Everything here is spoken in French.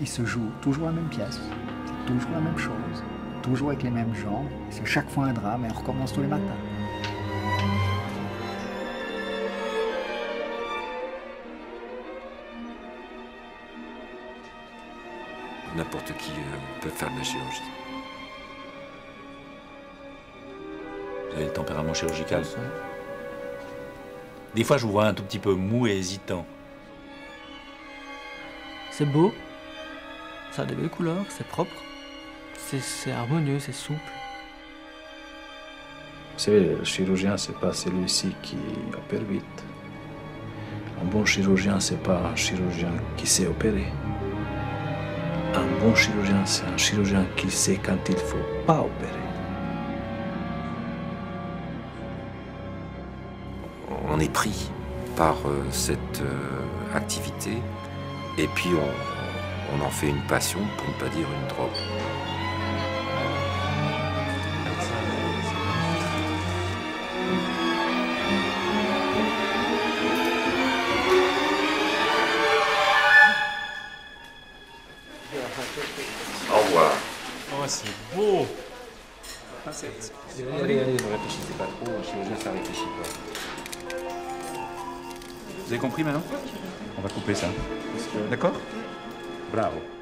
il se joue toujours la même pièce, toujours la même chose, toujours avec les mêmes gens. C'est chaque fois un drame et on recommence tous les matins. N'importe qui euh, peut faire de la chirurgie. Vous avez le tempérament chirurgical Des fois, je vous vois un tout petit peu mou et hésitant. C'est beau, ça a des belles couleurs, c'est propre, c'est harmonieux, c'est souple. Vous savez, le chirurgien, c'est pas celui-ci qui opère vite. Un bon chirurgien, c'est pas un chirurgien qui sait opérer. Un bon chirurgien, c'est un chirurgien qui sait quand il faut pas opérer. On est pris par euh, cette euh, activité et puis on, on en fait une passion, pour ne pas dire une drogue. Au revoir. Oh, c'est beau Allez, allez, ne réfléchissez pas trop, un chirurgien, ça réfléchit pas. Vous avez compris maintenant On va couper ça. D'accord? Bravo.